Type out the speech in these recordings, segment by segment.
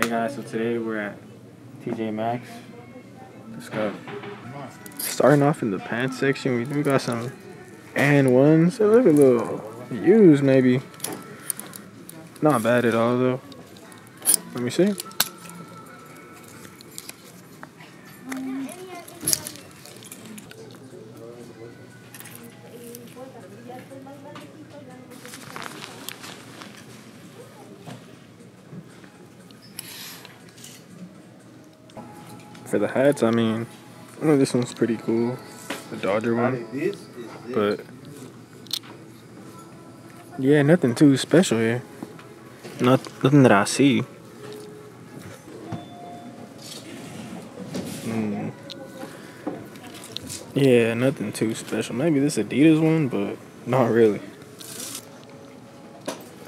Hey guys, so today we're at TJ Maxx. Let's go. Starting off in the pants section, we do got some and ones. They look a little used, maybe. Not bad at all, though. Let me see. For the hats, I mean, oh, this one's pretty cool. The Dodger one. But, yeah, nothing too special here. Not, nothing that I see. Mm. Yeah, nothing too special. Maybe this Adidas one, but not really.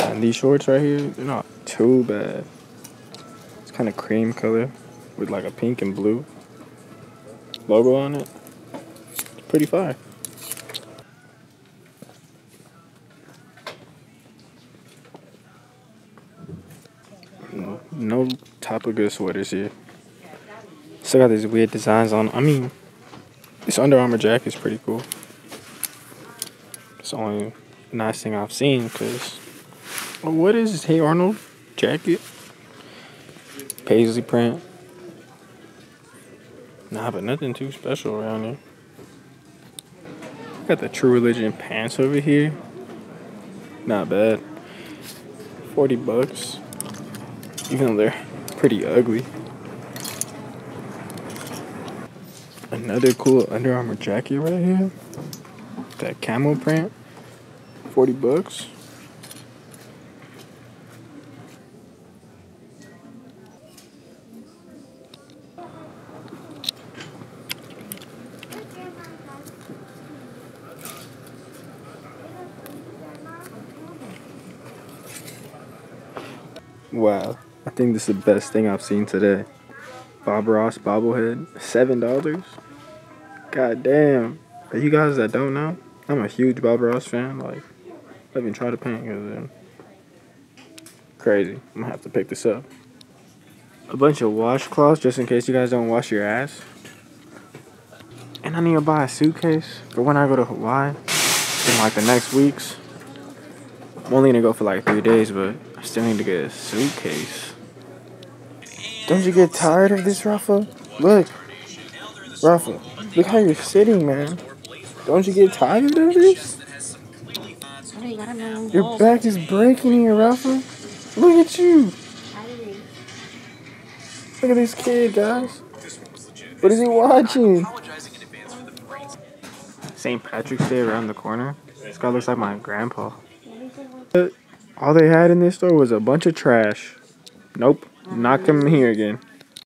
And these shorts right here, they're not too bad. It's kind of cream color with like a pink and blue logo on it. It's pretty fire. No of good sweaters here. Still got these weird designs on. I mean, this Under Armour jacket is pretty cool. It's the only nice thing I've seen because. what is this? Hey Arnold jacket? Paisley print. Nah, but nothing too special around here. Got the True Religion pants over here. Not bad. 40 bucks. Even though they're pretty ugly. Another cool Under Armour jacket right here. That camel print. 40 bucks. Wow, I think this is the best thing I've seen today. Bob Ross bobblehead, seven dollars. God damn! For you guys that don't know, I'm a huge Bob Ross fan. Like, I even tried to paint because crazy. I'm gonna have to pick this up. A bunch of washcloths just in case you guys don't wash your ass. And I need to buy a suitcase for when I go to Hawaii in like the next weeks. I'm only gonna go for like three days, but I still need to get a suitcase. Don't you get tired of this, Rafa? Look. Rafa, look how you're sitting, man. Don't you get tired of this? Your back is breaking here, Rafa. Look at you. Look at this kid, guys. What is he watching? St. Patrick's Day around the corner. This guy looks like my grandpa. Uh, All they had in this store was a bunch of trash. Nope, not coming here again.